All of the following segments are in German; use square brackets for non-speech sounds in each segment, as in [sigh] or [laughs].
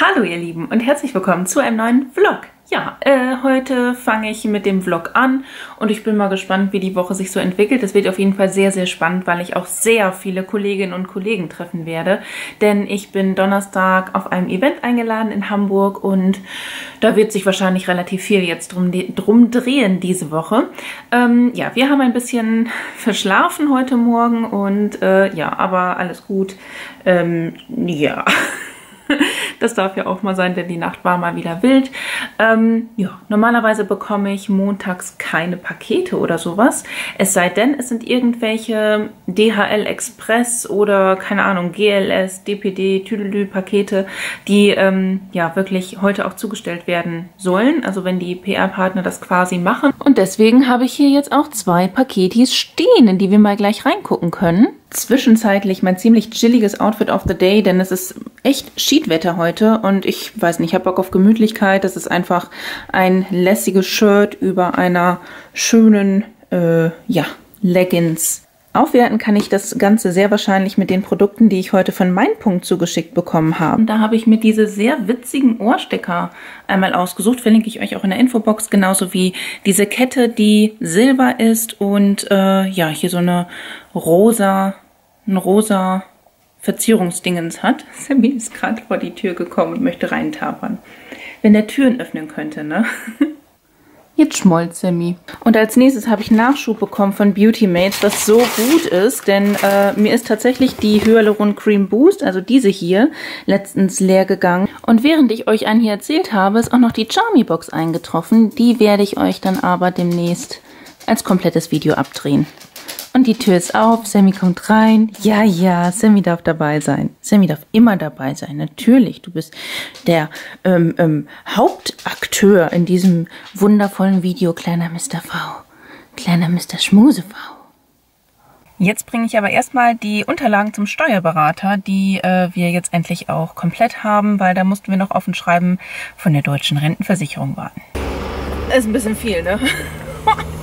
Hallo ihr Lieben und herzlich willkommen zu einem neuen Vlog. Ja, äh, heute fange ich mit dem Vlog an und ich bin mal gespannt, wie die Woche sich so entwickelt. Es wird auf jeden Fall sehr, sehr spannend, weil ich auch sehr viele Kolleginnen und Kollegen treffen werde. Denn ich bin Donnerstag auf einem Event eingeladen in Hamburg und da wird sich wahrscheinlich relativ viel jetzt drum, drum drehen diese Woche. Ähm, ja, wir haben ein bisschen [laughs] verschlafen heute Morgen und äh, ja, aber alles gut. Ähm, ja. [laughs] [laughs] Das darf ja auch mal sein, denn die Nacht war mal wieder wild. Ähm, ja, normalerweise bekomme ich montags keine Pakete oder sowas. Es sei denn, es sind irgendwelche DHL Express oder keine Ahnung, GLS, DPD, Tüdelü Pakete, die ähm, ja wirklich heute auch zugestellt werden sollen. Also wenn die PR-Partner das quasi machen. Und deswegen habe ich hier jetzt auch zwei Paketis stehen, in die wir mal gleich reingucken können zwischenzeitlich mein ziemlich chilliges Outfit of the Day, denn es ist echt Schiedwetter heute und ich weiß nicht, ich habe Bock auf Gemütlichkeit. Das ist einfach ein lässiges Shirt über einer schönen, äh, ja, Leggings. Aufwerten kann ich das Ganze sehr wahrscheinlich mit den Produkten, die ich heute von Mindpunkt zugeschickt bekommen habe. Da habe ich mir diese sehr witzigen Ohrstecker einmal ausgesucht. Verlinke ich euch auch in der Infobox, genauso wie diese Kette, die silber ist und äh, ja, hier so eine rosa, ein rosa Verzierungsdingens hat. [laughs] Sammy ist gerade vor die Tür gekommen und möchte reintapern. Wenn der Türen öffnen könnte, ne? [laughs] Jetzt schmollt Sammy. Und als nächstes habe ich Nachschub bekommen von Beauty Mates, was so gut ist, denn äh, mir ist tatsächlich die Hyaluron Cream Boost, also diese hier, letztens leer gegangen. Und während ich euch einen hier erzählt habe, ist auch noch die Charmy Box eingetroffen. Die werde ich euch dann aber demnächst als komplettes Video abdrehen. Und die Tür ist auf, Sammy kommt rein. Ja, ja, Sammy darf dabei sein. Sammy darf immer dabei sein. Natürlich, du bist der ähm, ähm, Hauptakteur in diesem wundervollen Video, kleiner Mr. V. Kleiner Mr. Schmuse V. Jetzt bringe ich aber erstmal die Unterlagen zum Steuerberater, die äh, wir jetzt endlich auch komplett haben, weil da mussten wir noch auf ein Schreiben von der deutschen Rentenversicherung warten. Das ist ein bisschen viel, ne? Äh,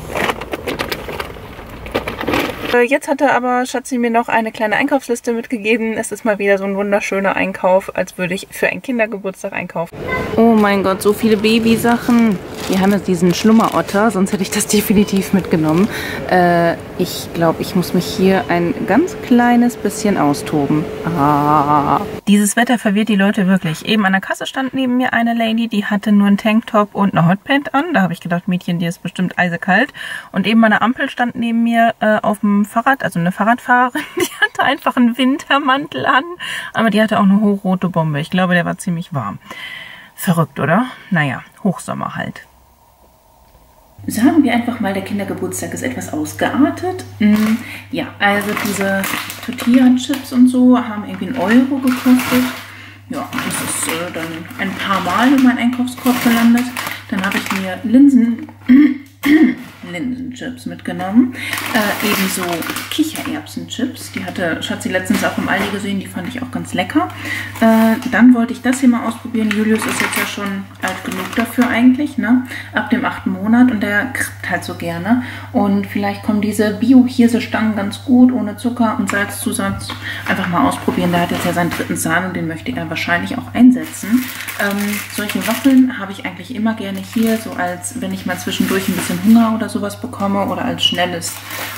jetzt hatte aber Schatzi mir noch eine kleine Einkaufsliste mitgegeben. Es ist mal wieder so ein wunderschöner Einkauf, als würde ich für einen Kindergeburtstag einkaufen. Oh mein Gott, so viele Babysachen. Wir haben jetzt diesen Schlummerotter, sonst hätte ich das [laughs] definitiv mitgenommen. Äh, ich glaube, ich muss mich hier ein ganz kleines bisschen austoben. Ah. Dieses Wetter verwirrt die Leute wirklich. Eben an der Kasse stand neben mir eine Lady, die hatte nur einen Tanktop und eine Hotpant an. Da habe ich gedacht, Mädchen, dir ist bestimmt eisekalt. Und eben an der Ampel stand neben mir äh, auf dem Fahrrad, also eine Fahrradfahrerin, [laughs] die hatte einfach einen Wintermantel an. Aber die hatte auch eine hochrote Bombe. Ich glaube, der war ziemlich warm. Verrückt, oder? Naja, Hochsommer halt sagen wir einfach mal, der Kindergeburtstag ist etwas ausgeartet. Mm, ja, also diese Tortilla-Chips und so haben irgendwie einen Euro gekostet. Ja, das ist äh, dann ein paar Mal in meinen Einkaufskorb gelandet. Dann habe ich mir Linsen Linsenchips mitgenommen. Äh, ebenso Kichererbsenchips. Die hatte Schatzi letztens auch im Aldi gesehen. Die fand ich auch ganz lecker. Äh, dann wollte ich das hier mal ausprobieren. Julius ist jetzt ja schon alt genug dafür eigentlich. Ne? Ab dem achten Monat. Und der halt so gerne. Und vielleicht kommen diese Bio-Hirse-Stangen ganz gut. Ohne Zucker und Salzzusatz. Einfach mal ausprobieren. Der hat jetzt ja seinen dritten Zahn. Und den möchte er wahrscheinlich auch einsetzen. Ähm, solche Waffeln habe ich eigentlich immer gerne hier. So als wenn ich mal zwischendurch ein bisschen Hunger oder so sowas bekomme oder als schnelles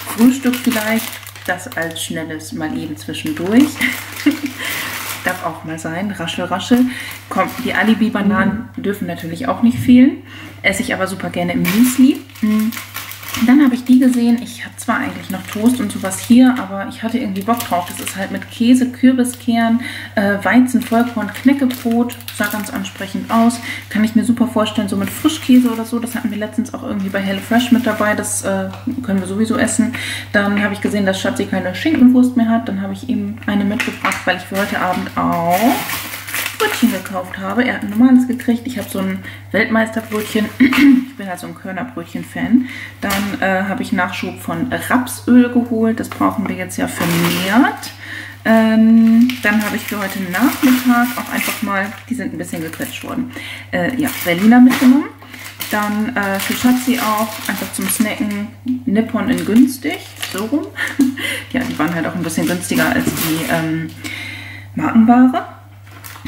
Frühstück vielleicht. Das als schnelles mal eben zwischendurch. [laughs] Darf auch mal sein. Raschel, raschel. Kommt, die Alibi-Bananen mhm. dürfen natürlich auch nicht fehlen. Esse ich aber super gerne im Müsli. Mhm. Dann habe ich die gesehen. Ich habe zwar eigentlich noch Toast und sowas hier, aber ich hatte irgendwie Bock drauf. Das ist halt mit Käse, Kürbiskern, äh, Weizen, Vollkorn, Knäckebrot. Sah ganz ansprechend aus. Kann ich mir super vorstellen, so mit Frischkäse oder so. Das hatten wir letztens auch irgendwie bei HelloFresh mit dabei. Das äh, können wir sowieso essen. Dann habe ich gesehen, dass Schatzi keine Schinkenwurst mehr hat. Dann habe ich ihm eine mitgebracht, weil ich für heute Abend auch Brötchen gekauft habe. Er hat ein normales gekriegt. Ich habe so ein Weltmeisterbrötchen. [clears throat] ich bin halt so ein Körnerbrötchen-Fan. Dann äh, habe ich Nachschub von Rapsöl geholt. Das brauchen wir jetzt ja vermehrt. Ähm, dann habe ich für heute Nachmittag auch einfach mal, die sind ein bisschen gequetscht worden, äh, ja, Berliner mitgenommen. Dann äh, für Schatzi auch einfach zum Snacken Nippon in günstig, so rum. [laughs] ja, die waren halt auch ein bisschen günstiger als die ähm, Markenware.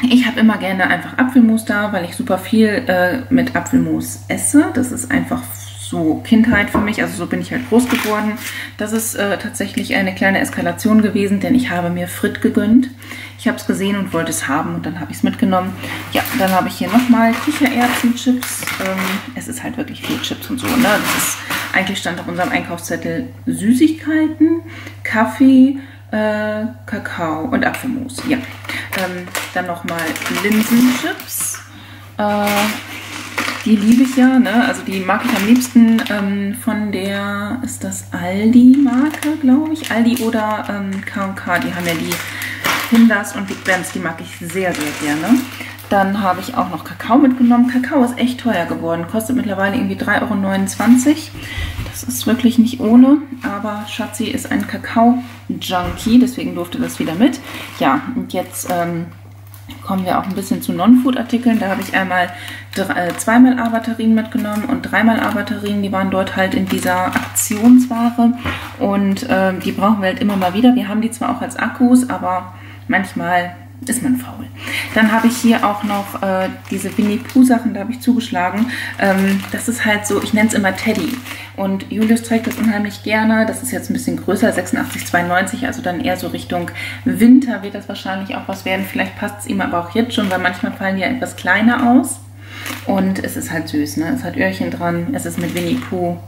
Ich habe immer gerne einfach Apfelmus da, weil ich super viel äh, mit Apfelmus esse. Das ist einfach so Kindheit für mich, also so bin ich halt groß geworden. Das ist äh, tatsächlich eine kleine Eskalation gewesen, denn ich habe mir Frit gegönnt. Ich habe es gesehen und wollte es haben und dann habe ich es mitgenommen. Ja, dann habe ich hier nochmal Kichererbsenchips. Ähm, es ist halt wirklich viel Chips und so. Ne? Das ist, eigentlich stand auf unserem Einkaufszettel Süßigkeiten, Kaffee, äh, Kakao und Apfelmus. Ja, ähm, dann nochmal Linsenchips. Äh, die liebe ich ja, ne? Also die mag ich am liebsten ähm, von der, ist das Aldi-Marke, glaube ich? Aldi oder ähm, K&K, die haben ja die Hinders und Big Bands, die mag ich sehr, sehr gerne. Dann habe ich auch noch Kakao mitgenommen. Kakao ist echt teuer geworden, kostet mittlerweile irgendwie 3,29 Euro. Das ist wirklich nicht ohne, aber Schatzi ist ein Kakao-Junkie, deswegen durfte das wieder mit. Ja, und jetzt... Ähm, kommen wir auch ein bisschen zu Non-Food-Artikeln. Da habe ich einmal äh, zweimal A-Batterien mitgenommen und dreimal A-Batterien. Die waren dort halt in dieser Aktionsware und äh, die brauchen wir halt immer mal wieder. Wir haben die zwar auch als Akkus, aber manchmal ist man faul. Dann habe ich hier auch noch äh, diese Winnie Pooh Sachen, da habe ich zugeschlagen. Ähm, das ist halt so, ich nenne es immer Teddy. Und Julius trägt das unheimlich gerne. Das ist jetzt ein bisschen größer, 86,92, also dann eher so Richtung Winter wird das wahrscheinlich auch was werden. Vielleicht passt es ihm aber auch jetzt schon, weil manchmal fallen die ja etwas kleiner aus. Und es ist halt süß, ne? Es hat Öhrchen dran, es ist mit Winnie Pooh.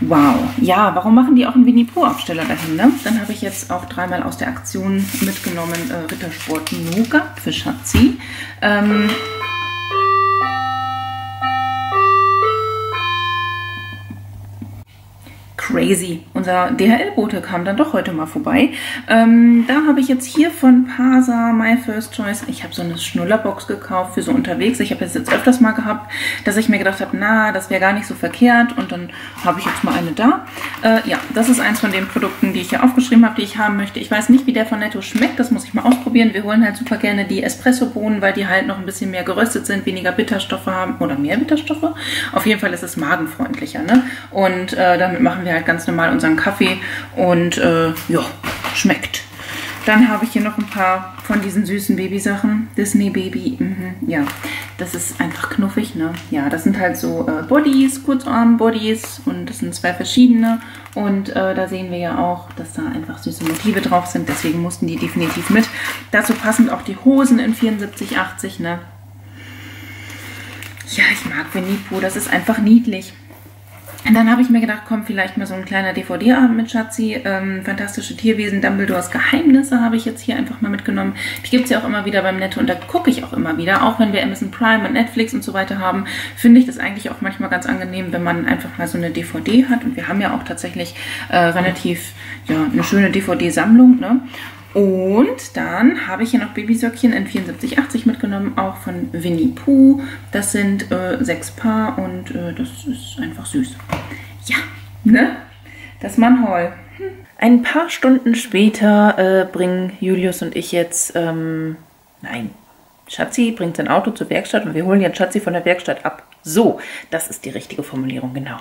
Wow. Ja, warum machen die auch einen Winnie Pooh Aufsteller dahin? Ne? Dann habe ich jetzt auch dreimal aus der Aktion mitgenommen äh, Rittersport Nougat für Schatzi. Ähm, crazy. Unser DHL-Bote kam dann doch heute mal vorbei. Ähm, da habe ich jetzt hier von Pasa My First Choice, ich habe so eine Schnullerbox gekauft für so unterwegs. Ich habe es jetzt öfters mal gehabt, dass ich mir gedacht habe, na, das wäre gar nicht so verkehrt. Und dann habe ich jetzt mal eine da. Äh, ja, das ist eins von den Produkten, die ich hier aufgeschrieben habe, die ich haben möchte. Ich weiß nicht, wie der von Netto schmeckt. Das muss ich mal ausprobieren. Wir holen halt super gerne die Espresso-Bohnen, weil die halt noch ein bisschen mehr geröstet sind, weniger Bitterstoffe haben oder mehr Bitterstoffe. Auf jeden Fall ist es magenfreundlicher. Ne? Und äh, damit machen wir halt ganz normal unseren Kaffee und äh, ja, schmeckt. Dann habe ich hier noch ein paar von diesen süßen Babysachen. Disney Baby, mhm, ja, das ist einfach knuffig, ne? Ja, das sind halt so äh, Bodies, Kurzarm-Bodies und das sind zwei verschiedene. Und äh, da sehen wir ja auch, dass da einfach süße Motive drauf sind, deswegen mussten die definitiv mit. Dazu passend auch die Hosen in 74,80, ne? Ja, ich mag Winnie Pooh, das ist einfach niedlich. Und dann habe ich mir gedacht, komm, vielleicht mal so ein kleiner DVD-Abend mit Schatzi. Ähm, Fantastische Tierwesen, Dumbledores Geheimnisse habe ich jetzt hier einfach mal mitgenommen. Die gibt es ja auch immer wieder beim Netto und da gucke ich auch immer wieder. Auch wenn wir Amazon Prime und Netflix und so weiter haben, finde ich das eigentlich auch manchmal ganz angenehm, wenn man einfach mal so eine DVD hat. Und wir haben ja auch tatsächlich äh, relativ ja, eine schöne DVD-Sammlung. Ne? Und dann habe ich hier noch Babysöckchen in 74,80 mitgenommen, auch von Winnie Pooh. Das sind äh, sechs Paar und äh, das ist einfach süß. Ja, ne? Das Mannhall. Hm. Ein paar Stunden später äh, bringen Julius und ich jetzt, ähm, nein, Schatzi bringt sein Auto zur Werkstatt und wir holen jetzt Schatzi von der Werkstatt ab. So, das ist die richtige Formulierung, genau.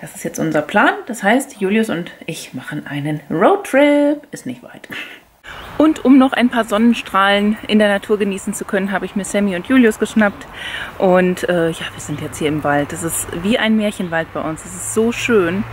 Das ist jetzt unser Plan. Das heißt, Julius und ich machen einen Roadtrip. Ist nicht weit. Und um noch ein paar Sonnenstrahlen in der Natur genießen zu können, habe ich mir Sammy und Julius geschnappt. Und äh, ja, wir sind jetzt hier im Wald. Das ist wie ein Märchenwald bei uns. Es ist so schön.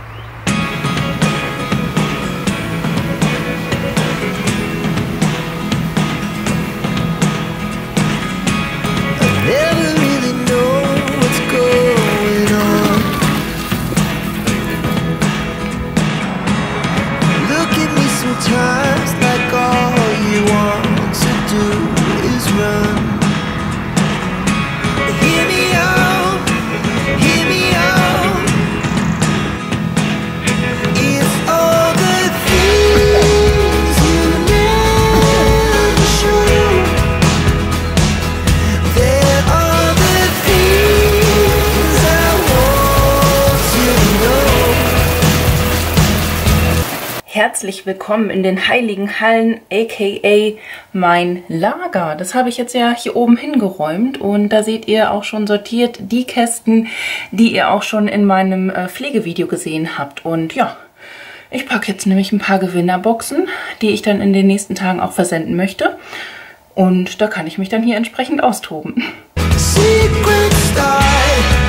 Herzlich willkommen in den Heiligen Hallen, aka mein Lager. Das habe ich jetzt ja hier oben hingeräumt und da seht ihr auch schon sortiert die Kästen, die ihr auch schon in meinem äh, Pflegevideo gesehen habt. Und ja, ich packe jetzt nämlich ein paar Gewinnerboxen, die ich dann in den nächsten Tagen auch versenden möchte. Und da kann ich mich dann hier entsprechend austoben. But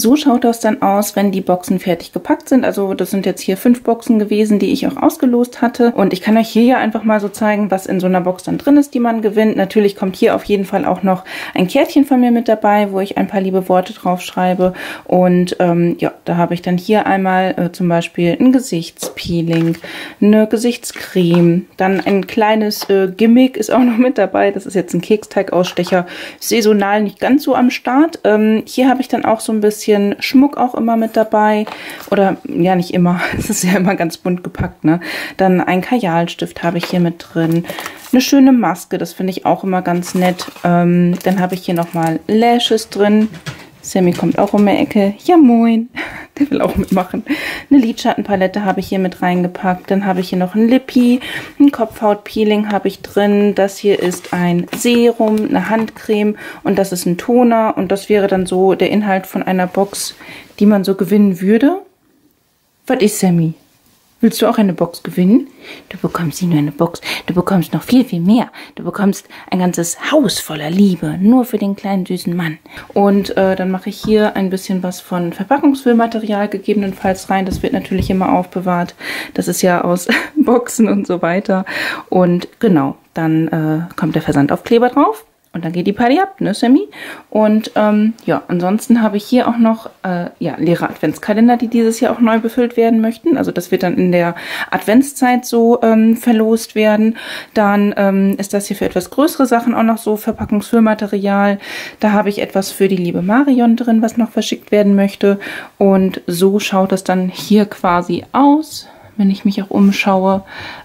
So schaut das dann aus, wenn die Boxen fertig gepackt sind. Also das sind jetzt hier fünf Boxen gewesen, die ich auch ausgelost hatte. Und ich kann euch hier ja einfach mal so zeigen, was in so einer Box dann drin ist, die man gewinnt. Natürlich kommt hier auf jeden Fall auch noch ein Kärtchen von mir mit dabei, wo ich ein paar liebe Worte drauf schreibe. Und ähm, ja, da habe ich dann hier einmal äh, zum Beispiel ein Gesichtspeeling, eine Gesichtscreme, dann ein kleines äh, Gimmick ist auch noch mit dabei. Das ist jetzt ein Keksteigausstecher, saisonal nicht ganz so am Start. Ähm, hier habe ich dann auch so ein bisschen Schmuck auch immer mit dabei. Oder ja, nicht immer. [laughs] Es ist ja immer ganz bunt gepackt, ne? Dann ein Kajalstift habe ich hier mit drin. Eine schöne Maske, das finde ich auch immer ganz nett. Ähm, dann habe ich hier nochmal Lashes drin. Sammy kommt auch um die Ecke. Ja, moin. [laughs] Der will auch mitmachen. Eine Lidschattenpalette habe ich hier mit reingepackt. Dann habe ich hier noch ein Lippi. Ein Kopfhautpeeling habe ich drin. Das hier ist ein Serum, eine Handcreme und das ist ein Toner. Und das wäre dann so der Inhalt von einer Box, die man so gewinnen würde. Was ist, Sammy? Willst du auch eine Box gewinnen? Du bekommst nicht nur eine Box, du bekommst noch viel, viel mehr. Du bekommst ein ganzes Haus voller Liebe, nur für den kleinen süßen Mann. Und äh, dann mache ich hier ein bisschen was von Verpackungsfüllmaterial gegebenenfalls rein. Das wird natürlich immer aufbewahrt. Das ist ja aus [laughs] Boxen und so weiter. Und genau, dann äh, kommt der Versandaufkleber drauf. Und dann geht die Party ab, ne, Sammy? Und ähm, ja, ansonsten habe ich hier auch noch äh, ja, leere Adventskalender, die dieses Jahr auch neu befüllt werden möchten. Also das wird dann in der Adventszeit so ähm, verlost werden. Dann ähm, ist das hier für etwas größere Sachen auch noch so Verpackungsfüllmaterial. Da habe ich etwas für die liebe Marion drin, was noch verschickt werden möchte. Und so schaut es dann hier quasi aus wenn ich mich auch umschaue.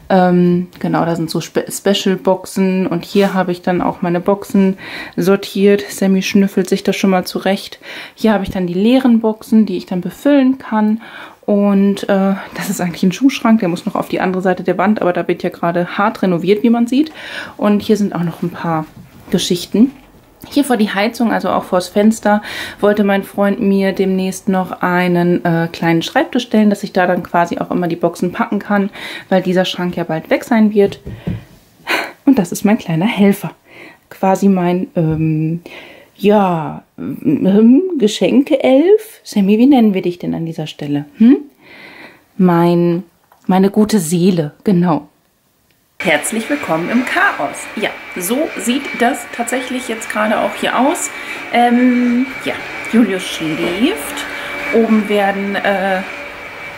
Ähm, genau, da sind so Spe Special-Boxen und hier habe ich dann auch meine Boxen sortiert. Sammy schnüffelt sich das schon mal zurecht. Hier habe ich dann die leeren Boxen, die ich dann befüllen kann. Und äh, das ist eigentlich ein Schuhschrank, der muss noch auf die andere Seite der Wand, aber da wird ja gerade hart renoviert, wie man sieht. Und hier sind auch noch ein paar Geschichten. Hier vor die Heizung, also auch vors Fenster, wollte mein Freund mir demnächst noch einen äh, kleinen Schreibtisch stellen, dass ich da dann quasi auch immer die Boxen packen kann, weil dieser Schrank ja bald weg sein wird. Und das ist mein kleiner Helfer. Quasi mein, ähm, ja, ähm, Geschenke-Elf. Sammy, wie nennen wir dich denn an dieser Stelle? Hm? Mein, meine gute Seele, genau. Herzlich willkommen im Chaos. Ja, so sieht das tatsächlich jetzt gerade auch hier aus. Ähm, ja, Julius schläft. Oben werden, äh,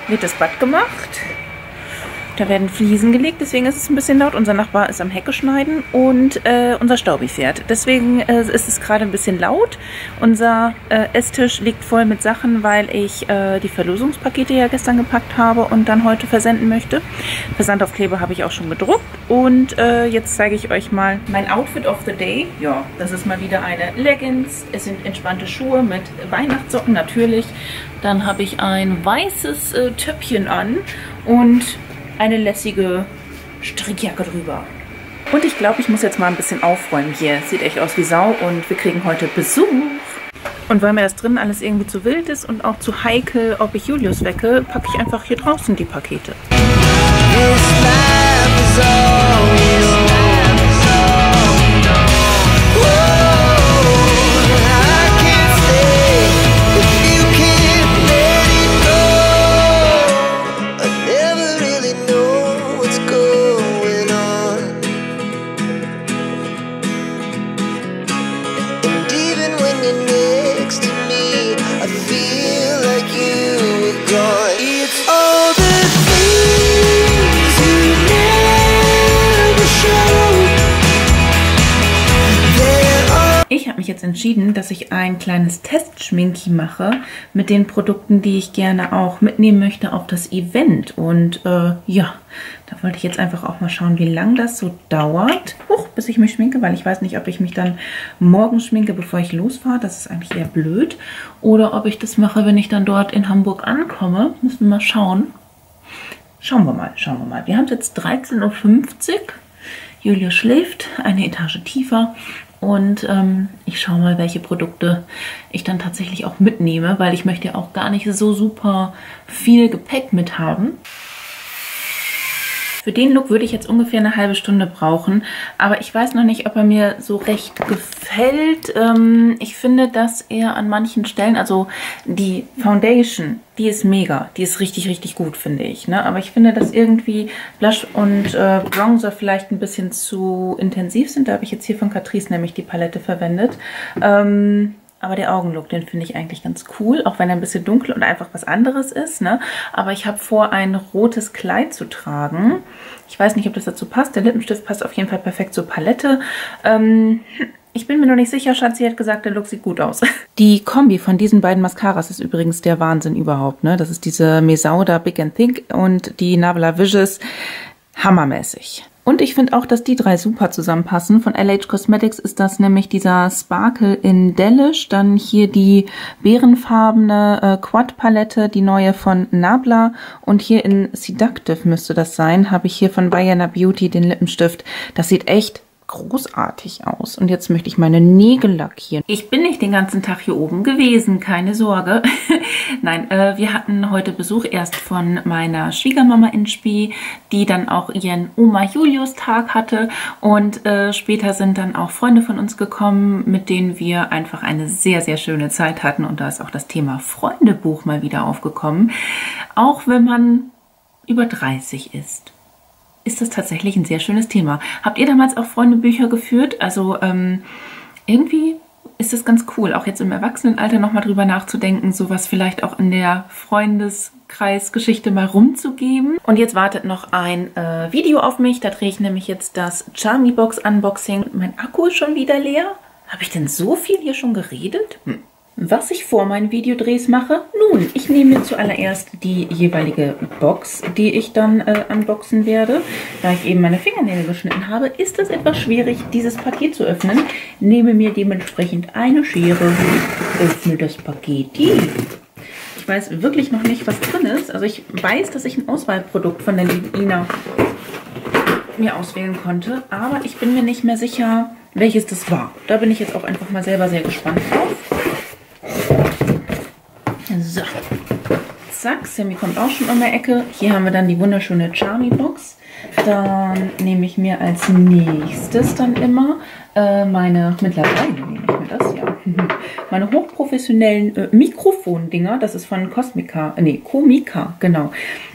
wird das Bad gemacht. Da werden Fliesen gelegt, deswegen ist es ein bisschen laut. Unser Nachbar ist am Hecke schneiden und äh, unser Staubi fährt. Deswegen äh, ist es gerade ein bisschen laut. Unser äh, Esstisch liegt voll mit Sachen, weil ich äh, die Verlosungspakete ja gestern gepackt habe und dann heute versenden möchte. Versandaufkleber habe ich auch schon gedruckt. Und äh, jetzt zeige ich euch mal mein Outfit of the Day. Ja, das ist mal wieder eine Leggings. Es sind entspannte Schuhe mit Weihnachtssocken natürlich. Dann habe ich ein weißes äh, Töppchen an und eine lässige Strickjacke drüber. Und ich glaube, ich muss jetzt mal ein bisschen aufräumen hier. Sieht echt aus wie Sau und wir kriegen heute Besuch. Und weil mir das drin alles irgendwie zu wild ist und auch zu heikel, ob ich Julius wecke, packe ich einfach hier draußen die Pakete. mich jetzt entschieden, dass ich ein kleines Testschminki mache mit den Produkten, die ich gerne auch mitnehmen möchte auf das Event. Und äh, ja, da wollte ich jetzt einfach auch mal schauen, wie lange das so dauert, Huch, bis ich mich schminke, weil ich weiß nicht, ob ich mich dann morgen schminke, bevor ich losfahre. Das ist eigentlich eher blöd. Oder ob ich das mache, wenn ich dann dort in Hamburg ankomme. Müssen wir mal schauen. Schauen wir mal, schauen wir mal. Wir haben jetzt 13.50 Uhr. Julia schläft, eine Etage tiefer. Und ähm, ich schaue mal, welche Produkte ich dann tatsächlich auch mitnehme, weil ich möchte ja auch gar nicht so super viel Gepäck mit haben. Für den Look würde ich jetzt ungefähr eine halbe Stunde brauchen, aber ich weiß noch nicht, ob er mir so recht gefällt. Ähm, ich finde, dass er an manchen Stellen, also die Foundation, die ist mega, die ist richtig, richtig gut, finde ich. Ne? Aber ich finde, dass irgendwie Blush und äh, Bronzer vielleicht ein bisschen zu intensiv sind. Da habe ich jetzt hier von Catrice nämlich die Palette verwendet. Ähm, aber der Augenlook, den finde ich eigentlich ganz cool, auch wenn er ein bisschen dunkel und einfach was anderes ist. Ne? Aber ich habe vor, ein rotes Kleid zu tragen. Ich weiß nicht, ob das dazu passt. Der Lippenstift passt auf jeden Fall perfekt zur Palette. Ähm, ich bin mir noch nicht sicher, Schatzi hat gesagt, der Look sieht gut aus. [laughs] Die Kombi von diesen beiden Mascaras ist übrigens der Wahnsinn überhaupt. Ne? Das ist diese Mesauda Big and Think und die Nabla Vicious. Hammermäßig. Und ich finde auch, dass die drei super zusammenpassen. Von LH Cosmetics ist das nämlich dieser Sparkle in Delish, dann hier die bärenfarbene äh, Quad-Palette, die neue von Nabla und hier in Seductive müsste das sein, habe ich hier von Bayana Beauty den Lippenstift. Das sieht echt großartig aus. Und jetzt möchte ich meine Nägel lackieren. Ich bin nicht den ganzen Tag hier oben gewesen, keine Sorge. [laughs] Nein, äh, wir hatten heute Besuch erst von meiner Schwiegermama in Spee, die dann auch ihren Oma Julius Tag hatte. Und äh, später sind dann auch Freunde von uns gekommen, mit denen wir einfach eine sehr, sehr schöne Zeit hatten. Und da ist auch das Thema Freundebuch mal wieder aufgekommen. Auch wenn man über 30 ist ist das tatsächlich ein sehr schönes Thema. Habt ihr damals auch Freundebücher geführt? Also ähm, irgendwie ist es ganz cool, auch jetzt im Erwachsenenalter nochmal drüber nachzudenken, sowas vielleicht auch in der Freundeskreisgeschichte mal rumzugeben. Und jetzt wartet noch ein äh, Video auf mich. Da drehe ich nämlich jetzt das Charmy Box Unboxing. Mein Akku ist schon wieder leer. Habe ich denn so viel hier schon geredet? Hm. Was ich vor meinen Videodrehs mache? Nun, ich nehme mir zuallererst die jeweilige Box, die ich dann äh, unboxen werde. Da ich eben meine Fingernägel geschnitten habe, ist es etwas schwierig, dieses Paket zu öffnen. Nehme mir dementsprechend eine Schere, öffne das Paket. Ich weiß wirklich noch nicht, was drin ist. Also ich weiß, dass ich ein Auswahlprodukt von der lieben Ina mir auswählen konnte, aber ich bin mir nicht mehr sicher, welches das war. Da bin ich jetzt auch einfach mal selber sehr gespannt drauf. So. Zack, Sammy kommt auch schon um die Ecke. Hier haben wir dann die wunderschöne Charmy Box. Dann nehme ich mir als nächstes dann immer äh, meine, mittlerweile nehme ich mir das, ja, [laughs] meine hochprofessionellen äh, Mikrofondinger. Das ist von Cosmica, äh, nee, Comica, genau.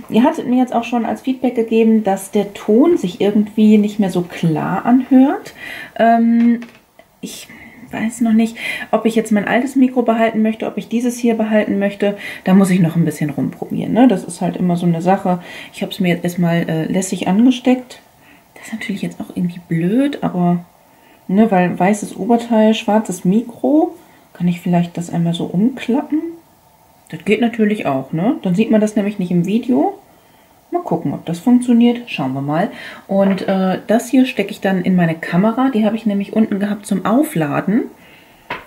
Ihr hattet mir jetzt auch schon als Feedback gegeben, dass der Ton sich irgendwie nicht mehr so klar anhört. Ähm, ich weiß noch nicht, ob ich jetzt mein altes Mikro behalten möchte, ob ich dieses hier behalten möchte. Da muss ich noch ein bisschen rumprobieren. Ne? Das ist halt immer so eine Sache. Ich habe es mir jetzt erstmal äh, lässig angesteckt. Das ist natürlich jetzt auch irgendwie blöd, aber ne, weil weißes Oberteil, schwarzes Mikro, kann ich vielleicht das einmal so umklappen? Das geht natürlich auch, ne? Dann sieht man das nämlich nicht im Video. Mal gucken, ob das funktioniert. Schauen wir mal. Und äh, das hier stecke ich dann in meine Kamera. Die habe ich nämlich unten gehabt zum Aufladen.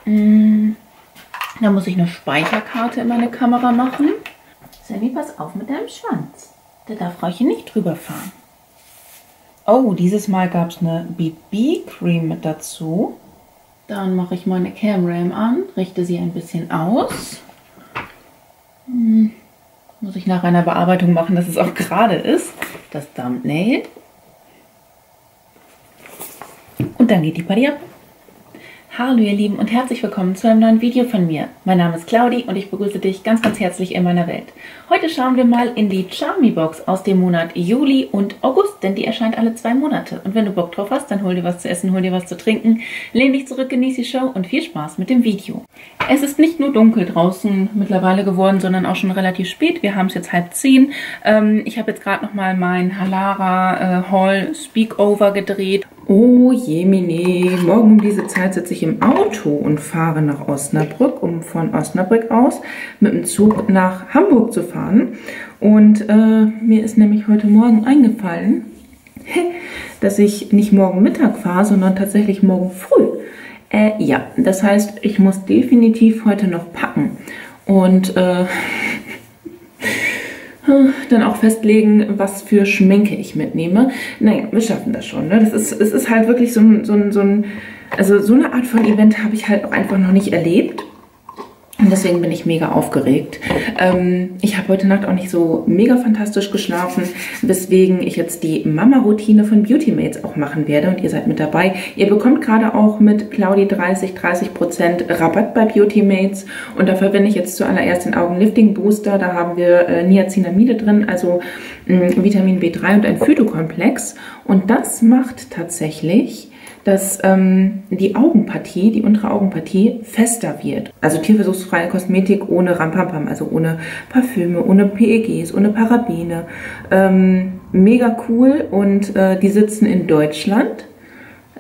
Hm. Da muss ich eine Speicherkarte in meine Kamera machen. Sammy, pass auf mit deinem Schwanz. Da darf Frauchen nicht drüber fahren. Oh, dieses Mal gab es eine BB-Cream mit dazu. Dann mache ich meine Cam-Ram an, richte sie ein bisschen aus. Hm, muss ich nach einer Bearbeitung machen, dass es auch gerade ist. Das Thumbnail. Und dann geht die Party ab. Hallo ihr Lieben und herzlich willkommen zu einem neuen Video von mir. Mein Name ist Claudi und ich begrüße dich ganz ganz herzlich in meiner Welt. Heute schauen wir mal in die Charmy Box aus dem Monat Juli und August, denn die erscheint alle zwei Monate. Und wenn du Bock drauf hast, dann hol dir was zu essen, hol dir was zu trinken, lehn dich zurück, genieße die Show und viel Spaß mit dem Video. Es ist nicht nur dunkel draußen mittlerweile geworden, sondern auch schon relativ spät. Wir haben es jetzt halb zehn. Ähm, ich habe jetzt gerade nochmal mein Halara äh, Hall Speakover gedreht Oh jemine, morgen um diese Zeit sitze ich im Auto und fahre nach Osnabrück, um von Osnabrück aus mit dem Zug nach Hamburg zu fahren. Und äh, mir ist nämlich heute Morgen eingefallen, [laughs] dass ich nicht morgen Mittag fahre, sondern tatsächlich morgen früh. Äh, ja, das heißt, ich muss definitiv heute noch packen. Und äh, [laughs] dann auch festlegen, was für Schminke ich mitnehme. Naja, wir schaffen das schon. Ne? Das ist, es ist halt wirklich so ein, so ein, so ein, also so eine Art von Event habe ich halt auch einfach noch nicht erlebt. Und deswegen bin ich mega aufgeregt. Ähm, ich habe heute Nacht auch nicht so mega fantastisch geschlafen, weswegen ich jetzt die Mama-Routine von Beauty Mates auch machen werde und ihr seid mit dabei. Ihr bekommt gerade auch mit Claudi 30, 30% Rabatt bei Beauty Mates und da verwende ich jetzt zuallererst den Augenlifting Booster. Da haben wir äh, Niacinamide drin, also mh, Vitamin B3 und ein Phytokomplex und das macht tatsächlich dass ähm, die Augenpartie, die untere Augenpartie fester wird. Also tierversuchsfreie Kosmetik ohne Rampampam, also ohne Parfüme, ohne PEGs, ohne Parabene. Ähm, mega cool und äh, die sitzen in Deutschland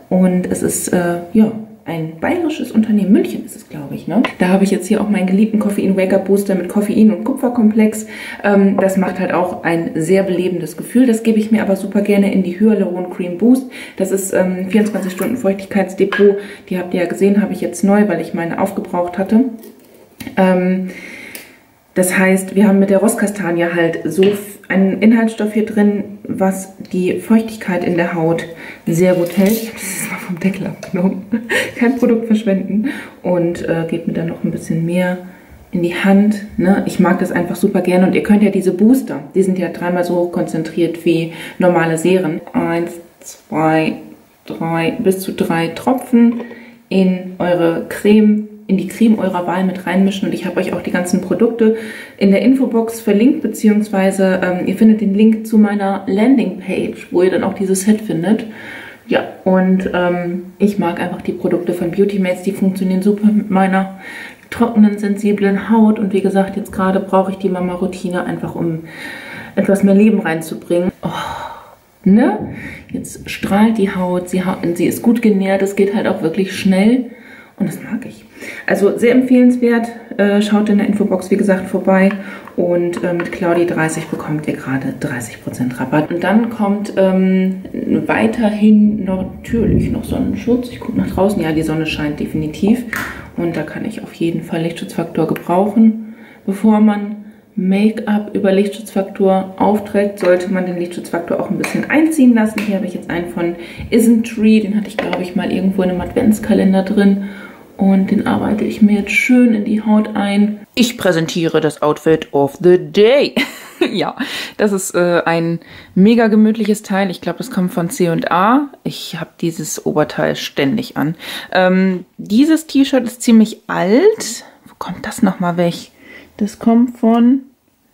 und es ist, äh, ja, ein bayerisches Unternehmen, München ist es, glaube ich. Ne? Da habe ich jetzt hier auch meinen geliebten Koffein Wake Up Booster mit Koffein und Kupferkomplex. Ähm, das macht halt auch ein sehr belebendes Gefühl. Das gebe ich mir aber super gerne in die Hyaluron Cream Boost. Das ist ähm, 24 Stunden Feuchtigkeitsdepot. Die habt ihr ja gesehen, habe ich jetzt neu, weil ich meine aufgebraucht hatte. Ähm, das heißt, wir haben mit der Rosskastanie halt so einen Inhaltsstoff hier drin, was die Feuchtigkeit in der Haut sehr gut hält. Ich habe das mal vom Deckel abgenommen. [laughs] Kein Produkt verschwenden. Und äh, geht mir dann noch ein bisschen mehr in die Hand. Ne? Ich mag das einfach super gerne. Und ihr könnt ja diese Booster, die sind ja dreimal so hoch konzentriert wie normale Serien. Eins, zwei, drei, bis zu drei Tropfen in eure Creme in die Creme eurer Wahl mit reinmischen. Und ich habe euch auch die ganzen Produkte in der Infobox verlinkt, beziehungsweise ähm, ihr findet den Link zu meiner Landingpage, wo ihr dann auch dieses Set findet. Ja, und ähm, ich mag einfach die Produkte von Beauty Mates, die funktionieren super mit meiner trockenen, sensiblen Haut. Und wie gesagt, jetzt gerade brauche ich die Mama-Routine einfach, um etwas mehr Leben reinzubringen. Oh, ne? Jetzt strahlt die Haut, sie, sie ist gut genährt, es geht halt auch wirklich schnell. Und das mag ich. Also sehr empfehlenswert. Äh, schaut in der Infobox, wie gesagt, vorbei. Und äh, mit Claudi 30 bekommt ihr gerade 30% Rabatt. Und dann kommt ähm, weiterhin natürlich noch Sonnenschutz. Ich gucke nach draußen. Ja, die Sonne scheint definitiv. Und da kann ich auf jeden Fall Lichtschutzfaktor gebrauchen. Bevor man Make-up über Lichtschutzfaktor aufträgt, sollte man den Lichtschutzfaktor auch ein bisschen einziehen lassen. Hier habe ich jetzt einen von Isn't Tree. Den hatte ich, glaube ich, mal irgendwo in einem Adventskalender drin. Und den arbeite ich mir jetzt schön in die Haut ein. Ich präsentiere das Outfit of the Day. [laughs] ja, das ist äh, ein mega gemütliches Teil. Ich glaube, das kommt von C&A. Ich habe dieses Oberteil ständig an. Ähm, dieses T-Shirt ist ziemlich alt. Wo kommt das nochmal weg? Das kommt von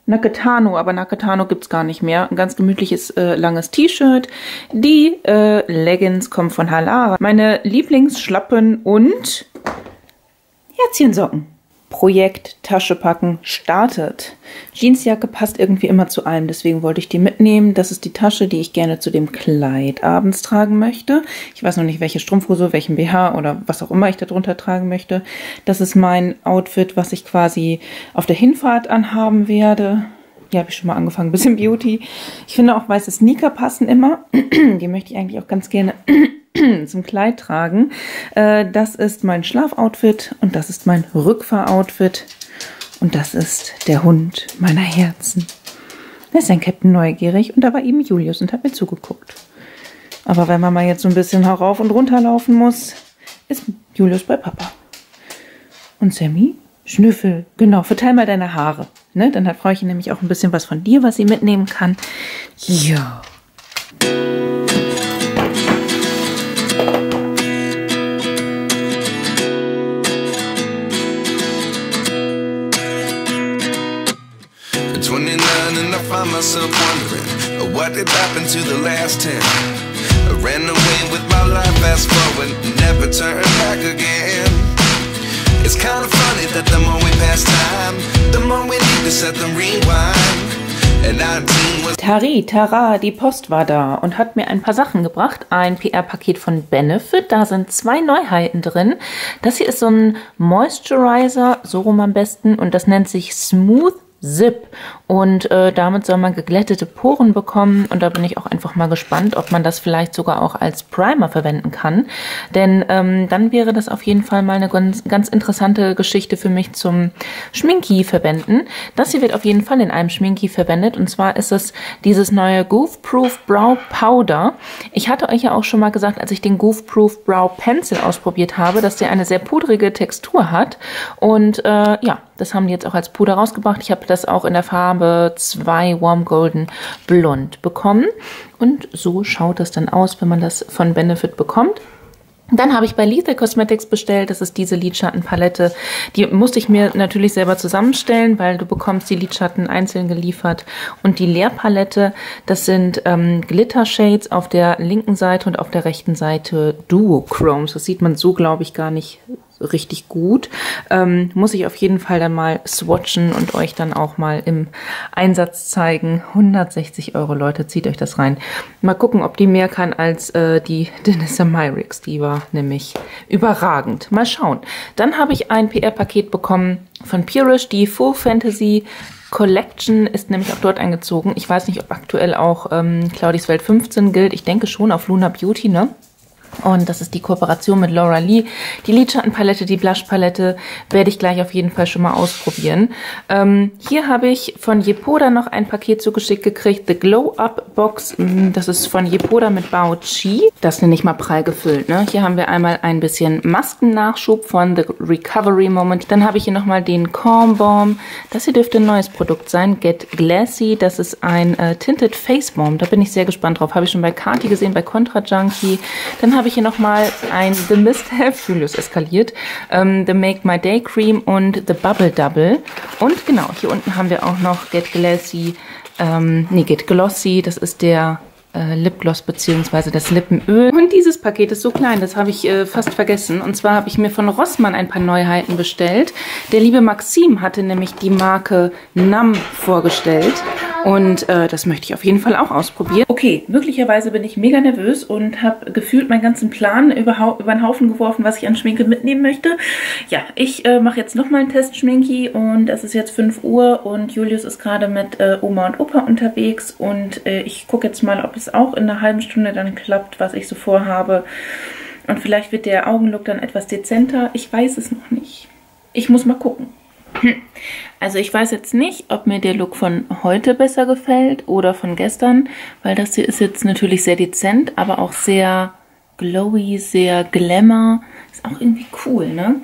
Nakatano, aber Nakatano gibt es gar nicht mehr. Ein ganz gemütliches, äh, langes T-Shirt. Die äh, Leggings kommen von Halara. Meine Lieblingsschlappen und Herzchensocken. Projekt Tasche packen startet. Jeansjacke passt irgendwie immer zu allem, deswegen wollte ich die mitnehmen. Das ist die Tasche, die ich gerne zu dem Kleid abends tragen möchte. Ich weiß noch nicht, welche Strumpfhose, welchen BH oder was auch immer ich darunter tragen möchte. Das ist mein Outfit, was ich quasi auf der Hinfahrt anhaben werde. Hier habe ich schon mal angefangen, ein bisschen Beauty. Ich finde auch weiße Sneaker passen immer. [clears throat] die möchte ich eigentlich auch ganz gerne [clears throat] zum Kleid tragen. Äh, das ist mein Schlafoutfit und das ist mein Rückfahroutfit und das ist der Hund meiner Herzen. Da ist ein Captain neugierig und da war eben Julius und hat mir zugeguckt. Aber wenn man mal jetzt so ein bisschen herauf und runter laufen muss, ist Julius bei Papa. Und Sammy? Schnüffel. Genau, verteil mal deine Haare. Ne? Dann hat Frauchen nämlich auch ein bisschen was von dir, was sie mitnehmen kann. Ja. What did happen to the last ten. I ran away with my life, fast forward, never turn back again. It's kind funny that the more we pass time, the more we need to set them rewind. Tari, Tara, die Post war da und hat mir ein paar Sachen gebracht. Ein PR-Paket von Benefit, da sind zwei Neuheiten drin. Das hier ist so ein Moisturizer, so rum am besten, und das nennt sich Smooth Zip. Und äh, damit soll man geglättete Poren bekommen. Und da bin ich auch einfach mal gespannt, ob man das vielleicht sogar auch als Primer verwenden kann, denn ähm, dann wäre das auf jeden Fall mal eine ganz, ganz interessante Geschichte für mich zum Schminki verwenden. Das hier wird auf jeden Fall in einem Schminki verwendet. Und zwar ist es dieses neue Goof Proof Brow Powder. Ich hatte euch ja auch schon mal gesagt, als ich den Goof Proof Brow Pencil ausprobiert habe, dass der eine sehr pudrige Textur hat. Und äh, ja, das haben die jetzt auch als Puder rausgebracht. Ich habe das auch in der Farbe 2 Warm Golden Blond bekommen. Und so schaut das dann aus, wenn man das von Benefit bekommt. Dann habe ich bei Lethal Cosmetics bestellt. Das ist diese Lidschattenpalette. Die musste ich mir natürlich selber zusammenstellen, weil du bekommst die Lidschatten einzeln geliefert. Und die Leerpalette, das sind ähm, Glitter Shades auf der linken Seite und auf der rechten Seite Duo Chromes. Das sieht man so, glaube ich, gar nicht richtig gut. Ähm, muss ich auf jeden Fall dann mal swatchen und euch dann auch mal im Einsatz zeigen. 160 Euro, Leute, zieht euch das rein. Mal gucken, ob die mehr kann als äh, die [laughs] Denissa Myrix. Die war nämlich überragend. Mal schauen. Dann habe ich ein PR-Paket bekommen von Purish, die Full Fantasy Collection ist nämlich auch dort eingezogen. Ich weiß nicht, ob aktuell auch ähm, Claudis Welt 15 gilt. Ich denke schon auf Luna Beauty, ne? Und das ist die Kooperation mit Laura Lee. Die Lidschattenpalette, die Blushpalette werde ich gleich auf jeden Fall schon mal ausprobieren. Ähm, hier habe ich von Jepoda noch ein Paket zugeschickt gekriegt. The Glow Up Box. Mm, das ist von Jepoda mit Bao Chi. Das nenne ich mal prall gefüllt. Ne? Hier haben wir einmal ein bisschen Maskennachschub von The Recovery Moment. Dann habe ich hier nochmal den Calm Balm. Das hier dürfte ein neues Produkt sein. Get Glassy. Das ist ein äh, Tinted Face Balm. Da bin ich sehr gespannt drauf. Habe ich schon bei Kati gesehen, bei Contra Junkie. Dann habe ich hier nochmal ein The Mist Julius eskaliert, ähm, The Make My Day Cream und The Bubble Double. Und genau, hier unten haben wir auch noch Get Glassy, ähm, nee, Get Glossy, das ist der äh, Lipgloss bzw. das Lippenöl. Und dieses Paket ist so klein, das habe ich äh, fast vergessen. Und zwar habe ich mir von Rossmann ein paar Neuheiten bestellt. Der liebe Maxim hatte nämlich die Marke NAM vorgestellt. Und äh, das möchte ich auf jeden Fall auch ausprobieren. Okay, möglicherweise bin ich mega nervös und habe gefühlt meinen ganzen Plan über, über den Haufen geworfen, was ich an Schminke mitnehmen möchte. Ja, ich äh, mache jetzt nochmal einen Test Schminki und es ist jetzt 5 Uhr und Julius ist gerade mit äh, Oma und Opa unterwegs und äh, ich gucke jetzt mal, ob es auch in einer halben Stunde dann klappt, was ich so vorhabe. Und vielleicht wird der Augenlook dann etwas dezenter. Ich weiß es noch nicht. Ich muss mal gucken. Hm. Also ich weiß jetzt nicht, ob mir der Look von heute besser gefällt oder von gestern, weil das hier ist jetzt natürlich sehr dezent, aber auch sehr glowy, sehr glamour. Ist auch irgendwie cool, ne?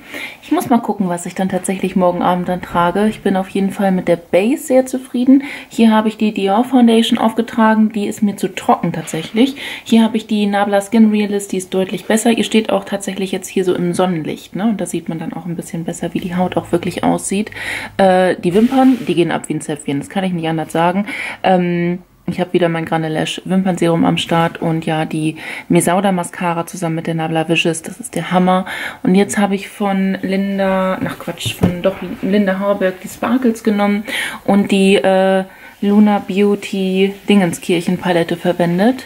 Ich muss mal gucken, was ich dann tatsächlich morgen Abend dann trage. Ich bin auf jeden Fall mit der Base sehr zufrieden. Hier habe ich die Dior Foundation aufgetragen. Die ist mir zu trocken tatsächlich. Hier habe ich die Nabla Skin Realist. Die ist deutlich besser. Ihr steht auch tatsächlich jetzt hier so im Sonnenlicht, ne? Und da sieht man dann auch ein bisschen besser, wie die Haut auch wirklich aussieht. Äh, die Wimpern, die gehen ab wie ein Zäpfchen. Das kann ich nicht anders sagen. Ähm, ich habe wieder mein Granulash Wimpernserum am Start und ja, die Mesauda Mascara zusammen mit der Nabla Vicious, das ist der Hammer. Und jetzt habe ich von Linda, nach Quatsch, von doch Linda Hauberg die Sparkles genommen und die äh, Luna Beauty Dingenskirchen Palette verwendet.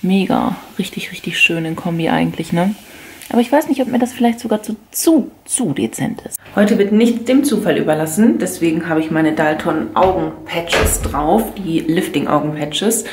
Mega, richtig, richtig schön in Kombi eigentlich, ne? Aber ich weiß nicht, ob mir das vielleicht sogar zu, zu, zu dezent ist. Heute wird nicht dem Zufall überlassen. Deswegen habe ich meine Dalton Augenpatches drauf. Die Lifting Augenpatches.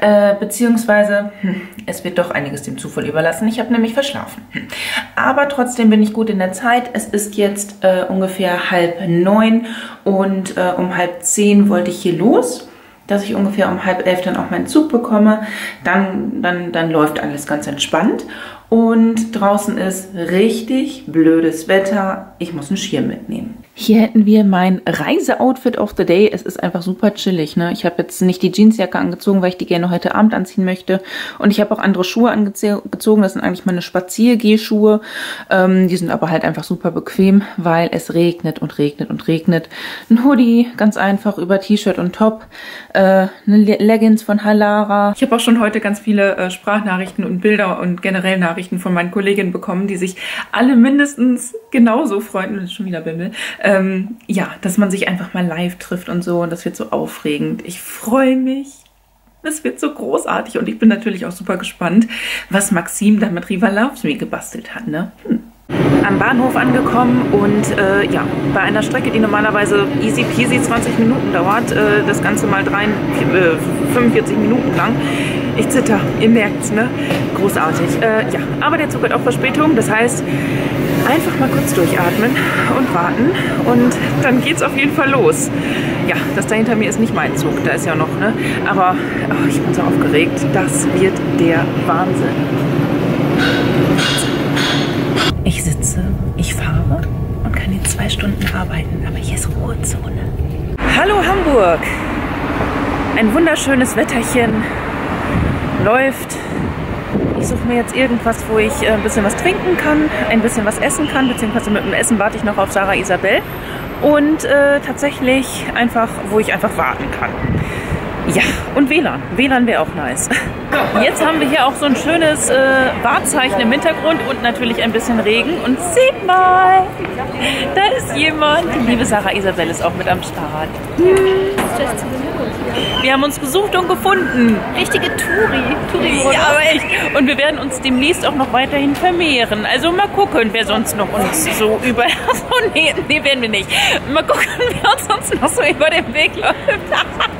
Äh, beziehungsweise, hm, es wird doch einiges dem Zufall überlassen. Ich habe nämlich verschlafen. Hm. Aber trotzdem bin ich gut in der Zeit. Es ist jetzt äh, ungefähr halb neun. Und äh, um halb zehn wollte ich hier los. dass ich ungefähr um halb elf dann auch meinen Zug bekomme. Dann, dann, dann läuft alles ganz entspannt. Und draußen ist richtig blödes Wetter. Ich muss einen Schirm mitnehmen. Hier hätten wir mein Reiseoutfit of the Day. Es ist einfach super chillig. Ne? Ich habe jetzt nicht die Jeansjacke angezogen, weil ich die gerne heute Abend anziehen möchte. Und ich habe auch andere Schuhe angezogen. Das sind eigentlich meine Spaziergehschuhe. Ähm, die sind aber halt einfach super bequem, weil es regnet und regnet und regnet. Ein Hoodie, ganz einfach, über T-Shirt und Top. Äh, eine Leggings von Halara. Ich habe auch schon heute ganz viele äh, Sprachnachrichten und Bilder und generell Nachrichten von meinen Kolleginnen bekommen, die sich alle mindestens genauso freuen. Das ist schon wieder Bimmel. Äh, ähm, ja, dass man sich einfach mal live trifft und so. Und das wird so aufregend. Ich freue mich. Es wird so großartig und ich bin natürlich auch super gespannt, was Maxim da mit Riva Loves Me gebastelt hat. Ne? Hm. Am Bahnhof angekommen und äh, ja, bei einer Strecke, die normalerweise easy peasy 20 Minuten dauert, äh, das Ganze mal 3, äh, 45 Minuten lang. Ich zitter, ihr merkt's, ne? Großartig. Äh, ja, aber der Zug hat auch Verspätung, das heißt, einfach mal kurz durchatmen und warten und dann geht's auf jeden Fall los. Ja, das da hinter mir ist nicht mein Zug, da ist ja noch, ne? Aber oh, ich bin so aufgeregt. Das wird der Wahnsinn. Ich sitze, ich fahre und kann in zwei Stunden arbeiten, aber hier ist Ruhezone. Hallo Hamburg! Ein wunderschönes Wetterchen läuft ich suche mir jetzt irgendwas, wo ich äh, ein bisschen was trinken kann, ein bisschen was essen kann, beziehungsweise mit dem Essen warte ich noch auf Sarah Isabel. Und äh, tatsächlich einfach, wo ich einfach warten kann. Ja, und WLAN. WLAN wäre auch nice. [laughs] Jetzt haben wir hier auch so ein schönes äh, Wahrzeichen im Hintergrund und natürlich ein bisschen Regen. Und seht mal, da ist jemand. Die liebe Sarah Isabel ist auch mit am Start. Wir haben uns gesucht und gefunden. Richtige Touri. Touri ja, aber echt. Und wir werden uns demnächst auch noch weiterhin vermehren. Also mal gucken, wer sonst noch uns so über... [laughs] Achso, nee, nee, werden wir nicht. Mal gucken, wer uns sonst noch so über den Weg läuft. [laughs]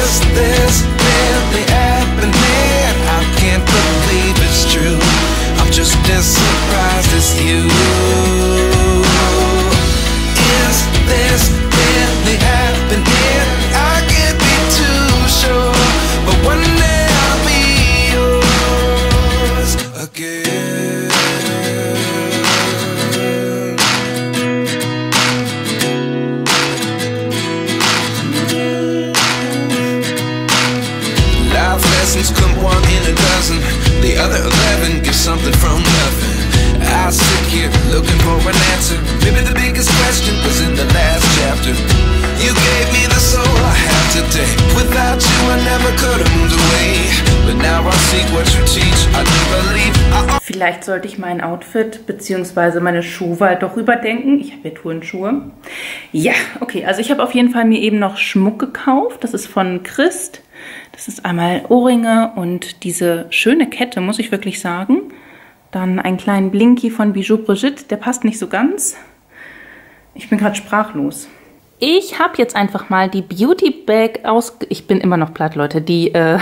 Is this really happening? I can't believe it's true. I'm just as surprised as you. Is this really happening? I can't be too sure, but one day I'll be yours again. Vielleicht sollte ich mein Outfit bzw. meine Schuhwahl doch überdenken. Ich habe hier Turnschuhe. Ja, okay. Also ich habe auf jeden Fall mir eben noch Schmuck gekauft. Das ist von Christ. Das ist einmal Ohrringe und diese schöne Kette, muss ich wirklich sagen. Dann einen kleinen Blinky von Bijou Brigitte, der passt nicht so ganz. Ich bin gerade sprachlos. Ich habe jetzt einfach mal die Beauty Bag aus... Ich bin immer noch platt, Leute. Die, äh,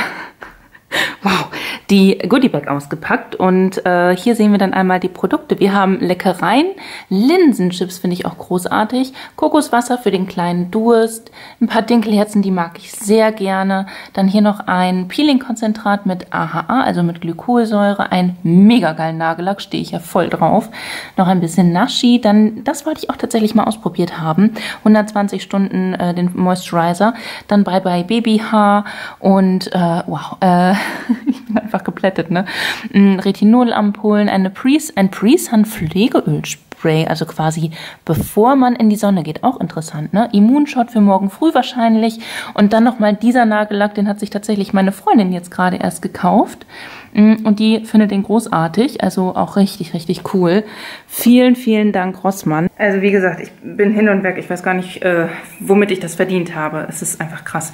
wow, die Goodie Bag ausgepackt und äh, hier sehen wir dann einmal die Produkte. Wir haben Leckereien, Linsenchips finde ich auch großartig, Kokoswasser für den kleinen Durst, ein paar Dinkelherzen, die mag ich sehr gerne. Dann hier noch ein Peeling-Konzentrat mit AHA, also mit Glykolsäure, ein mega geilen Nagellack, stehe ich ja voll drauf. Noch ein bisschen Nashi, dann das wollte ich auch tatsächlich mal ausprobiert haben. 120 Stunden äh, den Moisturizer, dann Bye Bye Baby Haar und äh, wow, äh, [laughs] [laughs] ich bin einfach geplättet, ne? Retinolampullen, eine Pre ein Pre-Sun Pflegeölspray, also quasi bevor man in die Sonne geht. Auch interessant, ne? Immunshot für morgen früh wahrscheinlich. Und dann nochmal dieser Nagellack, den hat sich tatsächlich meine Freundin jetzt gerade erst gekauft. Mm, und die findet den großartig, also auch richtig, richtig cool. Vielen, vielen Dank, Rossmann. Also wie gesagt, ich bin hin und weg. Ich weiß gar nicht, äh, womit ich das verdient habe. Es ist einfach krass.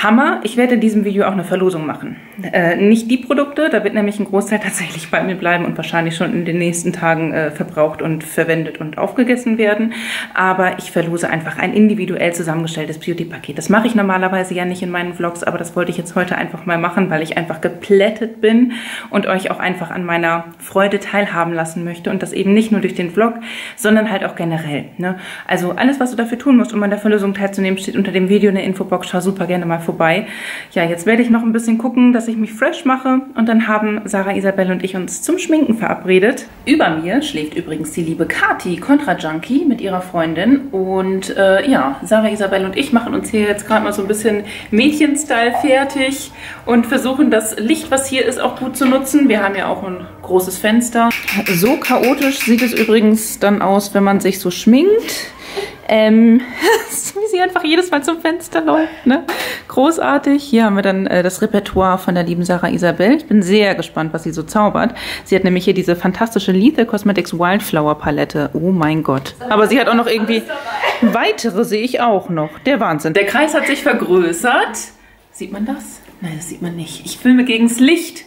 Hammer. Ich werde in diesem Video auch eine Verlosung machen. Äh, nicht die Produkte, da wird nämlich ein Großteil [laughs] tatsächlich bei mir bleiben und wahrscheinlich schon in den nächsten Tagen äh, verbraucht und verwendet und aufgegessen werden. Aber ich verlose einfach ein individuell zusammengestelltes Beauty-Paket. Das mache ich normalerweise ja nicht in meinen Vlogs, aber das wollte ich jetzt heute einfach mal machen, weil ich einfach geplättet bin und euch auch einfach an meiner Freude teilhaben lassen möchte und das eben nicht nur durch den Vlog, sondern halt auch generell. Ne? Also alles, was du dafür tun musst, um an der Verlosung teilzunehmen, steht unter dem Video in der Infobox. Schau super gerne mal vorbei. Ja, jetzt werde ich noch ein bisschen gucken, dass ich mich fresh mache und dann haben Sarah, Isabel und ich uns zum Schminken verabredet. Über mir schläft übrigens die liebe Kati, Contra-Junkie, mit ihrer Freundin und äh, ja, Sarah, Isabel und ich machen uns hier jetzt gerade mal so ein bisschen Mädchen-Style fertig und versuchen das Licht, was hier ist, auch gut zu nutzen. Wir haben ja auch ein großes Fenster. So chaotisch sieht es übrigens dann aus, wenn man sich so schminkt. Ähm, [laughs] wie sie einfach jedes Mal zum Fenster läuft, ne? Großartig. Hier haben wir dann äh, das Repertoire von der lieben Sarah Isabel. Ich bin sehr gespannt, was sie so zaubert. Sie hat nämlich hier diese fantastische Lethal Cosmetics Wildflower Palette. Oh mein Gott. Aber sie hat auch noch irgendwie weitere, sehe ich auch noch. Der Wahnsinn. Der Kreis hat sich vergrößert. Sieht man das? Nein, das sieht man nicht. Ich filme gegens Licht.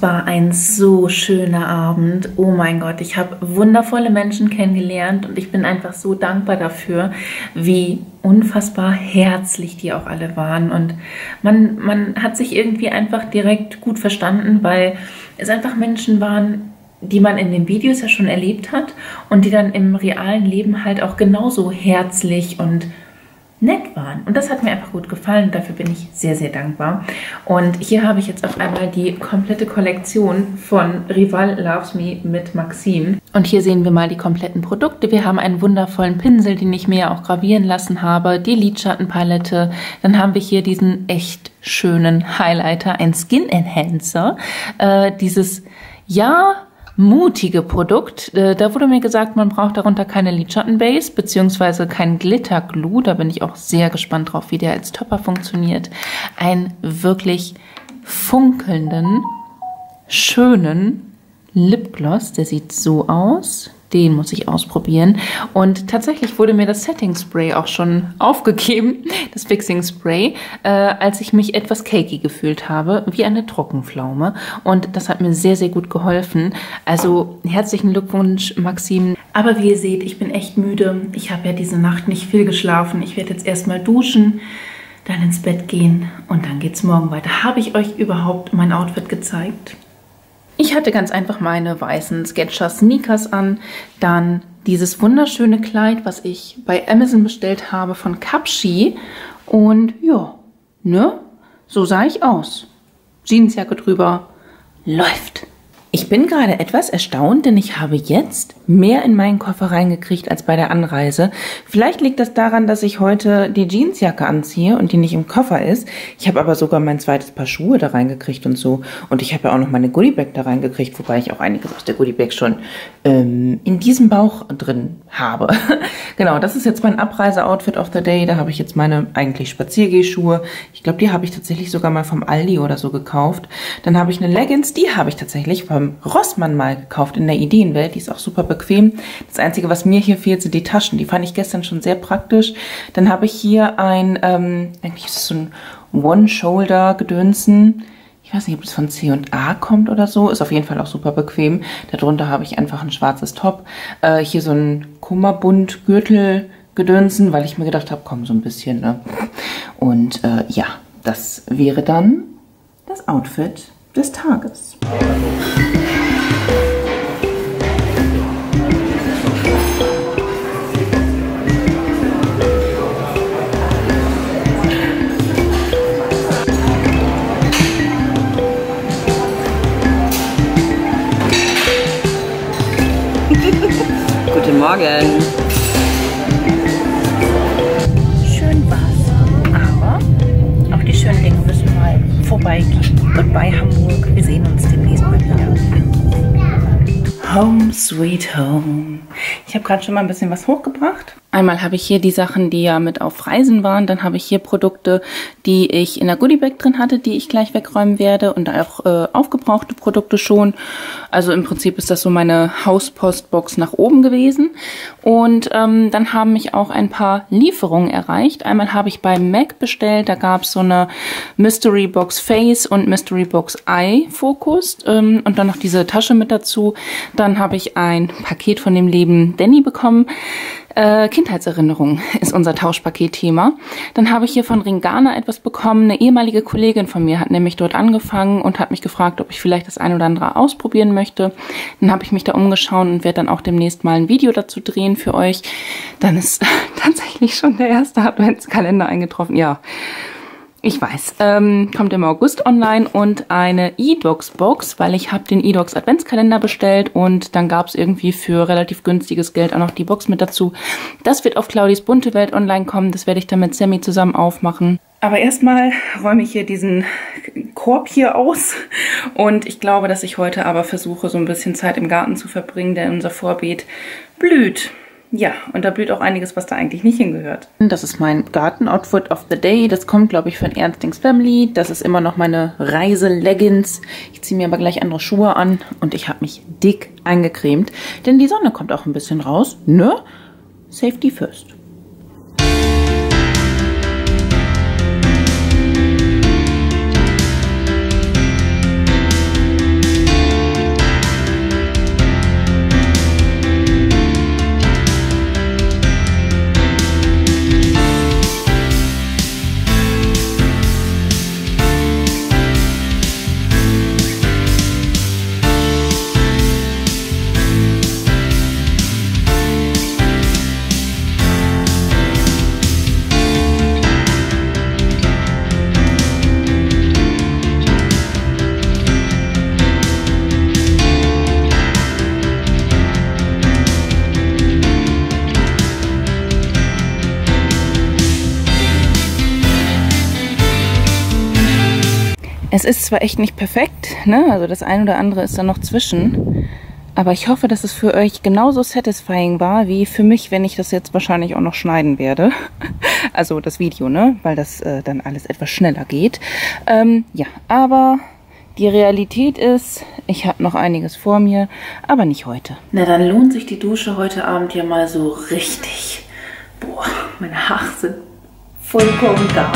War ein so schöner Abend. Oh mein Gott, ich habe wundervolle Menschen kennengelernt und ich bin einfach so dankbar dafür, wie unfassbar herzlich die auch alle waren. Und man, man hat sich irgendwie einfach direkt gut verstanden, weil es einfach Menschen waren, die man in den Videos ja schon erlebt hat und die dann im realen Leben halt auch genauso herzlich und nett waren. Und das hat mir einfach gut gefallen. Dafür bin ich sehr, sehr dankbar. Und hier habe ich jetzt auf einmal die komplette Kollektion von Rival Loves Me mit Maxim. Und hier sehen wir mal die kompletten Produkte. Wir haben einen wundervollen Pinsel, den ich mir auch gravieren lassen habe. Die Lidschattenpalette. Dann haben wir hier diesen echt schönen Highlighter, ein Skin Enhancer. Äh, dieses, ja, mutige Produkt. Äh, Da wurde mir gesagt, man braucht darunter keine Lidschattenbase beziehungsweise kein Glitterglue. Da bin ich auch sehr gespannt drauf, wie der als Topper funktioniert. Ein wirklich funkelnden, schönen Lipgloss. Der sieht so aus. Den muss ich ausprobieren. Und tatsächlich wurde mir das Setting Spray auch schon aufgegeben, [laughs] das Fixing Spray, äh, als ich mich etwas cakey gefühlt habe, wie eine Trockenpflaume. Und das hat mir sehr, sehr gut geholfen. Also herzlichen Glückwunsch, Maxim. Aber wie ihr seht, ich bin echt müde. Ich habe ja diese Nacht nicht viel geschlafen. Ich werde jetzt erstmal duschen, dann ins Bett gehen und dann geht's morgen weiter. Habe ich euch überhaupt mein Outfit gezeigt? Ich hatte ganz einfach meine weißen Sketcher Sneakers an, dann dieses wunderschöne Kleid, was ich bei Amazon bestellt habe von Kapshi und ja, ne, so sah ich aus. Jeansjacke drüber, läuft. Ich bin gerade etwas erstaunt, denn ich habe jetzt mehr in meinen Koffer reingekriegt als bei der Anreise. Vielleicht liegt das daran, dass ich heute die Jeansjacke anziehe und die nicht im Koffer ist. Ich habe aber sogar mein zweites Paar Schuhe da reingekriegt und so. Und ich habe ja auch noch meine Goodiebag da reingekriegt, wobei ich auch einiges aus der Goodiebag schon ähm, in diesem Bauch drin habe. [laughs] genau, das ist jetzt mein Abreise-Outfit of the Day. Da habe ich jetzt meine eigentlich Spaziergehschuhe. Ich glaube, die habe ich tatsächlich sogar mal vom Aldi oder so gekauft. Dann habe ich eine Leggings, die habe ich tatsächlich Rossmann mal gekauft in der Ideenwelt. Die ist auch super bequem. Das Einzige, was mir hier fehlt, sind die Taschen. Die fand ich gestern schon sehr praktisch. Dann habe ich hier ein, ähm, eigentlich ist es so ein One-Shoulder-Gedönsen. Ich weiß nicht, ob das von C&A kommt oder so. Ist auf jeden Fall auch super bequem. Darunter habe ich einfach ein schwarzes Top. Äh, hier so ein Kummerbund-Gürtel gedönsen, weil ich mir gedacht habe, komm, so ein bisschen, ne? Und äh, ja, das wäre dann das Outfit des Tages. Guten Morgen. Schön war's. Aber auch die schönen Dinge müssen mal vorbeigehen. Goodbye Hamburg. Wir sehen uns demnächst mal wieder. Home sweet home. Ich habe gerade schon mal ein bisschen was hochgebracht. Einmal habe ich hier die Sachen, die ja mit auf Reisen waren. Dann habe ich hier Produkte, die ich in der Goodiebag drin hatte, die ich gleich wegräumen werde. Und auch äh, aufgebrauchte Produkte schon. Also im Prinzip ist das so meine Hauspostbox nach oben gewesen. Und ähm, dann haben mich auch ein paar Lieferungen erreicht. Einmal habe ich bei Mac bestellt. Da gab es so eine Mystery Box Face und Mystery Box Eye Fokus. Ähm, und dann noch diese Tasche mit dazu. Dann habe ich ein Paket von dem Leben Danny bekommen. Äh, Kindheitserinnerung [laughs] ist unser Tauschpaket-Thema. Dann habe ich hier von Ringana etwas bekommen. Eine ehemalige Kollegin von mir hat nämlich dort angefangen und hat mich gefragt, ob ich vielleicht das ein oder andere ausprobieren möchte. Dann habe ich mich da umgeschaut und werde dann auch demnächst mal ein Video dazu drehen für euch. Dann ist [laughs] tatsächlich schon der erste Adventskalender eingetroffen. Ja, ich weiß, ähm, kommt im August online und eine eDocs-Box, weil ich habe den eDocs Adventskalender bestellt und dann gab es irgendwie für relativ günstiges Geld auch noch die Box mit dazu. Das wird auf Claudis bunte Welt online kommen, das werde ich dann mit Sammy zusammen aufmachen. Aber erstmal räume ich hier diesen Korb hier aus und ich glaube, dass ich heute aber versuche, so ein bisschen Zeit im Garten zu verbringen, denn unser Vorbeet blüht. Ja, und da blüht auch einiges, was da eigentlich nicht hingehört. Das ist mein Garten-Outfit of the Day. Das kommt, glaube ich, von Ernstings Family. Das ist immer noch meine Reise-Leggings. Ich ziehe mir aber gleich andere Schuhe an und ich habe mich dick eingecremt. Denn die Sonne kommt auch ein bisschen raus. Ne? Safety first. Es ist zwar echt nicht perfekt, ne? also das ein oder andere ist da noch zwischen, aber ich hoffe, dass es für euch genauso satisfying war, wie für mich, wenn ich das jetzt wahrscheinlich auch noch schneiden werde. [laughs] Also das Video, ne? weil das äh, dann alles etwas schneller geht. Ähm, ja, aber die Realität ist, ich habe noch einiges vor mir, aber nicht heute. Na, dann lohnt sich die Dusche heute Abend ja mal so richtig. Boah, meine Haare sind vollkommen da.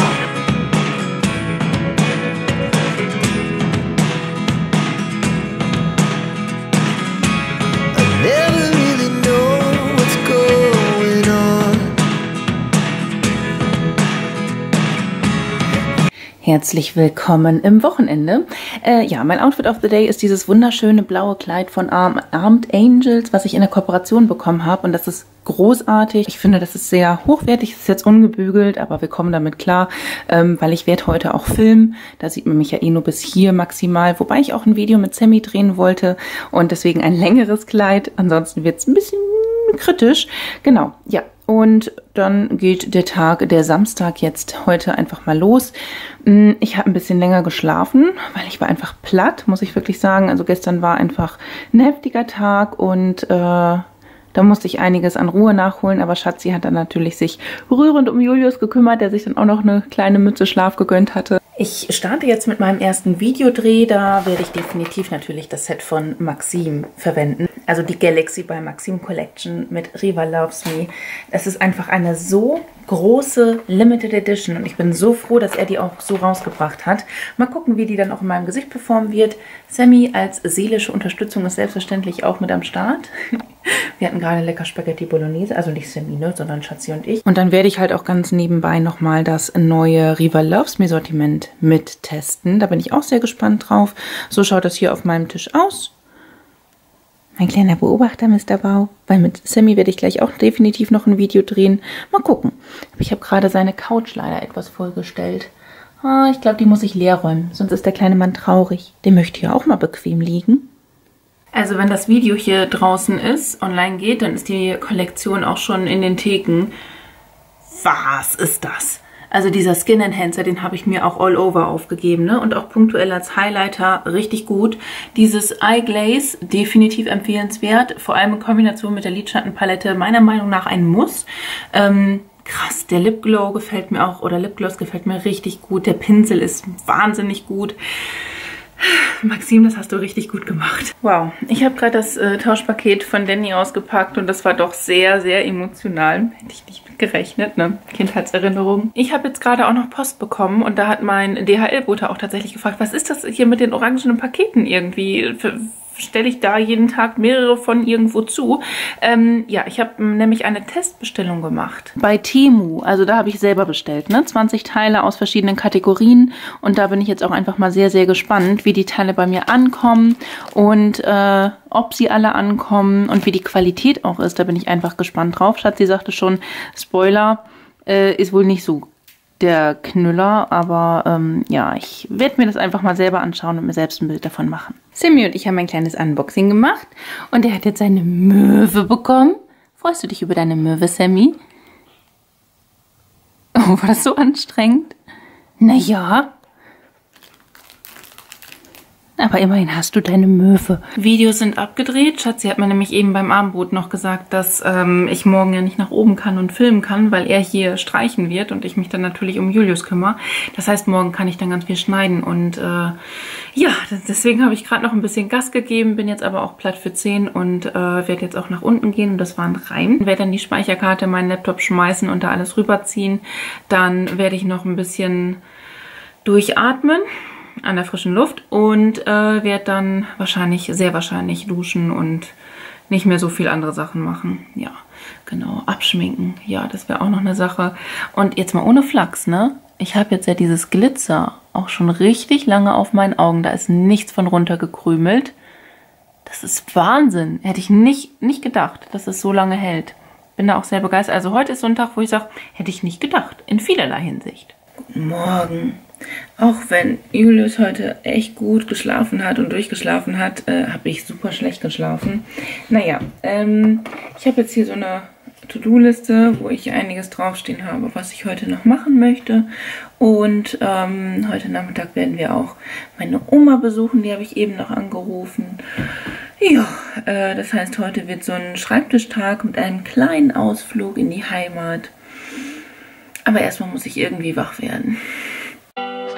Herzlich willkommen im Wochenende. Äh, ja, mein Outfit of the Day ist dieses wunderschöne blaue Kleid von Arm Armed Angels, was ich in der Kooperation bekommen habe. Und das ist großartig. Ich finde, das ist sehr hochwertig. Ist jetzt ungebügelt, aber wir kommen damit klar, ähm, weil ich werde heute auch filmen. Da sieht man mich ja eh nur bis hier maximal. Wobei ich auch ein Video mit Sammy drehen wollte und deswegen ein längeres Kleid. Ansonsten wird es ein bisschen kritisch. Genau, ja. Und dann geht der Tag, der Samstag jetzt heute einfach mal los. Mm, ich habe ein bisschen länger geschlafen, weil ich war einfach platt, muss ich wirklich sagen. Also gestern war einfach ein heftiger Tag und äh, da musste ich einiges an Ruhe nachholen, aber Schatzi hat dann natürlich sich rührend um Julius gekümmert, der sich dann auch noch eine kleine Mütze Schlaf gegönnt hatte. Ich starte jetzt mit meinem ersten Videodreh. Da werde ich definitiv natürlich das Set von Maxim verwenden. Also die Galaxy by Maxim Collection mit Riva Loves Me. Es ist einfach eine so große Limited Edition und ich bin so froh, dass er die auch so rausgebracht hat. Mal gucken, wie die dann auch in meinem Gesicht performen wird. Sammy als seelische Unterstützung ist selbstverständlich auch mit am Start. Wir hatten gerade lecker Spaghetti Bolognese, also nicht Sammy, ne, sondern Schatzi und ich. Und dann werde ich halt auch ganz nebenbei nochmal das neue Riva Loves Me Sortiment mit testen. Da bin ich auch sehr gespannt drauf. So schaut das hier auf meinem Tisch aus. Mein kleiner Beobachter, Mr. Bau. Weil mit Sammy werde ich gleich auch definitiv noch ein Video drehen. Mal gucken. Aber ich habe gerade seine Couch leider etwas vollgestellt. Ah, ich glaube, die muss ich leer räumen. Sonst ist der kleine Mann traurig. Der möchte ja auch mal bequem liegen. Also wenn das Video hier draußen ist, online geht, dann ist die Kollektion auch schon in den Theken. Was ist das? Also dieser Skin Enhancer, den habe ich mir auch all over aufgegeben. Ne? Und auch punktuell als Highlighter richtig gut. Dieses Eye Glaze, definitiv empfehlenswert. Vor allem in Kombination mit der Lidschattenpalette, meiner Meinung nach ein Muss. Ähm, krass, der Lip Glow gefällt mir auch, oder Lip Gloss gefällt mir richtig gut. Der Pinsel ist wahnsinnig gut. Maxim, das hast du richtig gut gemacht. Wow, ich habe gerade das äh, Tauschpaket von Danny ausgepackt und das war doch sehr, sehr emotional. Hätte ich nicht mit gerechnet, ne? Kindheitserinnerung. Ich habe jetzt gerade auch noch Post bekommen und da hat mein DHL-Bote auch tatsächlich gefragt, was ist das hier mit den orangenen Paketen irgendwie? Für, stelle ich da jeden Tag mehrere von irgendwo zu. Ähm, ja, ich habe nämlich eine Testbestellung gemacht. Bei Temu, also da habe ich selber bestellt, ne? 20 Teile aus verschiedenen Kategorien und da bin ich jetzt auch einfach mal sehr, sehr gespannt, wie die Teile bei mir ankommen und äh, ob sie alle ankommen und wie die Qualität auch ist. Da bin ich einfach gespannt drauf. Schatzi sagte schon, Spoiler, äh, ist wohl nicht so der Knüller, aber ähm, ja, ich werde mir das einfach mal selber anschauen und mir selbst ein Bild davon machen. Sammy und ich haben ein kleines Unboxing gemacht und er hat jetzt seine Möwe bekommen. Freust du dich über deine Möwe, Sammy? Oh, war das so anstrengend? Naja, aber immerhin hast du deine Möwe. Videos sind abgedreht. Schatzi hat mir nämlich eben beim Abendbrot noch gesagt, dass ähm, ich morgen ja nicht nach oben kann und filmen kann, weil er hier streichen wird und ich mich dann natürlich um Julius kümmere. Das heißt, morgen kann ich dann ganz viel schneiden und äh, ja, deswegen habe ich gerade noch ein bisschen Gas gegeben, bin jetzt aber auch platt für 10 und äh, werde jetzt auch nach unten gehen und das war ein Reim. Werde dann die Speicherkarte in meinen Laptop schmeißen und da alles rüberziehen. Dann werde ich noch ein bisschen durchatmen an der frischen Luft und äh, werde dann wahrscheinlich, sehr wahrscheinlich duschen und nicht mehr so viel andere Sachen machen. Ja, genau, abschminken. Ja, das wäre auch noch eine Sache. Und jetzt mal ohne Flachs, ne? Ich habe jetzt ja dieses Glitzer auch schon richtig lange auf meinen Augen. Da ist nichts von runtergekrümelt. Das ist Wahnsinn. Hätte ich nicht, nicht gedacht, dass es so lange hält. Bin da auch sehr begeistert. Also heute ist so ein Tag, wo ich sage, hätte ich nicht gedacht. In vielerlei Hinsicht. Guten Morgen. Auch wenn Julius heute echt gut geschlafen hat und durchgeschlafen hat, äh, habe ich super schlecht geschlafen. Naja, ähm, ich habe jetzt hier so eine To-Do-Liste, wo ich einiges draufstehen habe, was ich heute noch machen möchte. Und ähm, heute Nachmittag werden wir auch meine Oma besuchen, die habe ich eben noch angerufen. Ja, äh, das heißt, heute wird so ein Schreibtischtag mit einem kleinen Ausflug in die Heimat. Aber erstmal muss ich irgendwie wach werden.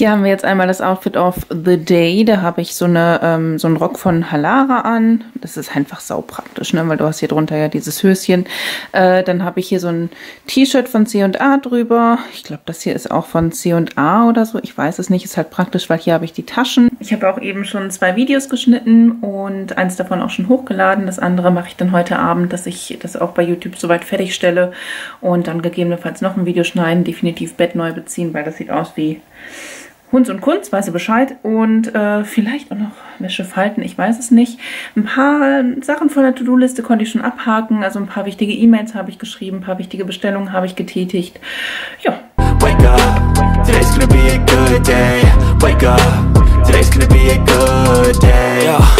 Hier haben wir jetzt einmal das Outfit of the Day. Da habe ich so, eine, ähm, so einen Rock von Halara an. Das ist einfach saupraktisch, ne? weil du hast hier drunter ja dieses Höschen. Äh, dann habe ich hier so ein T-Shirt von C&A drüber. Ich glaube, das hier ist auch von C&A oder so. Ich weiß es nicht. Ist halt praktisch, weil hier habe ich die Taschen. Ich habe auch eben schon zwei Videos geschnitten und eins davon auch schon hochgeladen. Das andere mache ich dann heute Abend, dass ich das auch bei YouTube soweit fertigstelle und dann gegebenenfalls noch ein Video schneiden, definitiv Bett neu beziehen, weil das sieht aus wie Hunds und Kunst, weiß ihr Bescheid. Und äh, vielleicht auch noch Wäsche falten, ich weiß es nicht. Ein paar Sachen von der To-Do-Liste konnte ich schon abhaken. Also ein paar wichtige E-Mails habe ich geschrieben, ein paar wichtige Bestellungen habe ich getätigt. Ja. Wake up, today's gonna be a good day. Wake up, today's gonna be a good day. Yeah.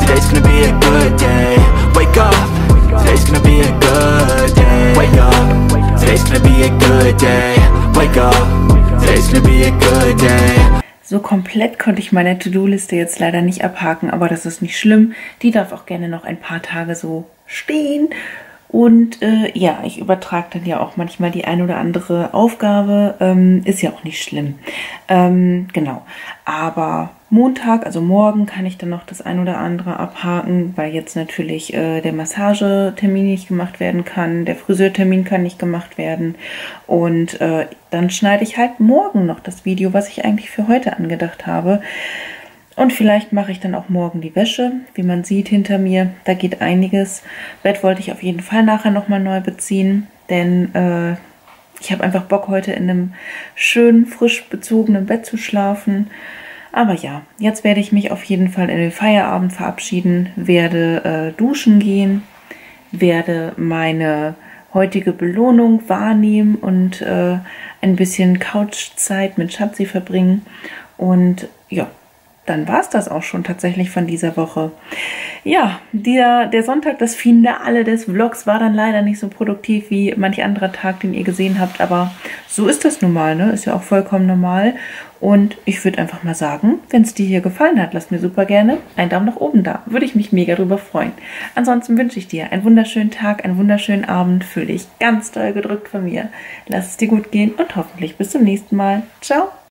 Today's gonna be a good day Wake up Today's gonna be a good day Wake up Today's gonna be a good day Wake up Today's gonna be a good day so komplett konnte ich meine To-Do-Liste jetzt leider nicht abhaken, aber das ist nicht schlimm. Die darf auch gerne noch ein paar Tage so stehen. Und äh, ja, ich übertrage dann ja auch manchmal die ein oder andere Aufgabe. Ähm, ist ja auch nicht schlimm. Ähm, genau. Aber Montag, also morgen, kann ich dann noch das ein oder andere abhaken, weil jetzt natürlich äh, der Massagetermin nicht gemacht werden kann, der Friseurtermin kann nicht gemacht werden. Und äh, dann schneide ich halt morgen noch das Video, was ich eigentlich für heute angedacht habe. Und vielleicht mache ich dann auch morgen die Wäsche. Wie man sieht hinter mir, da geht einiges. Bett wollte ich auf jeden Fall nachher nochmal neu beziehen, denn äh, ich habe einfach Bock, heute in einem schönen, frisch bezogenen Bett zu schlafen. Aber ja, jetzt werde ich mich auf jeden Fall in den Feierabend verabschieden, werde äh, duschen gehen, werde meine heutige Belohnung wahrnehmen und äh, ein bisschen Couchzeit mit Schatzi verbringen. Und ja, dann war es das auch schon tatsächlich von dieser Woche. Ja, der, der Sonntag, das Finale des Vlogs war dann leider nicht so produktiv wie manch anderer Tag, den ihr gesehen habt. Aber so ist das nun mal, ne? Ist ja auch vollkommen normal. Und ich würde einfach mal sagen, wenn es dir hier gefallen hat, lass mir super gerne einen Daumen nach oben da. Würde ich mich mega drüber freuen. Ansonsten wünsche ich dir einen wunderschönen Tag, einen wunderschönen Abend. Fühl dich ganz doll gedrückt von mir. Lass es dir gut gehen und hoffentlich bis zum nächsten Mal. Ciao!